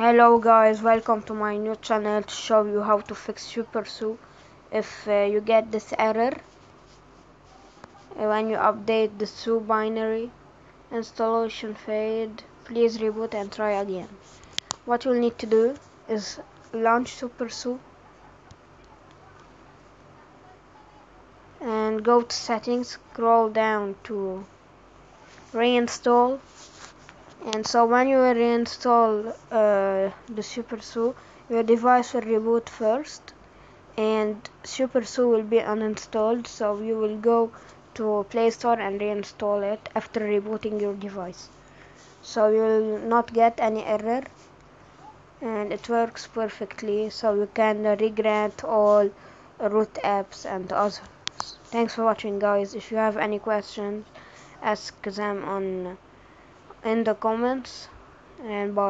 Hello guys, welcome to my new channel to show you how to fix super SuperSU if uh, you get this error uh, when you update the SU binary installation failed please reboot and try again. What you'll need to do is launch super SuperSU and go to settings scroll down to reinstall and so when you reinstall uh, the SuperSU your device will reboot first and SuperSU will be uninstalled so you will go to Play Store and reinstall it after rebooting your device. So you will not get any error and it works perfectly so you can regrant all root apps and others. Thanks for watching guys. If you have any questions ask them on in the comments and bye